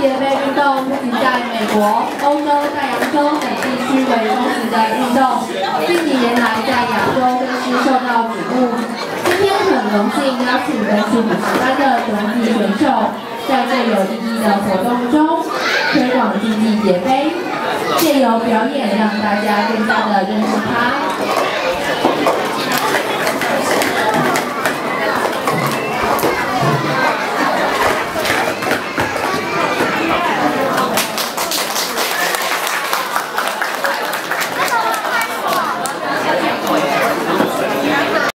蝶杯运动不仅在美国、欧洲、大洋洲等地区为风行的运动，近几年来在亚洲更是受到瞩目。今天很荣幸邀请本次十班的团体选手在最有意义的活动中推广竞技蝶杯，借由表演让大家更加的认识它。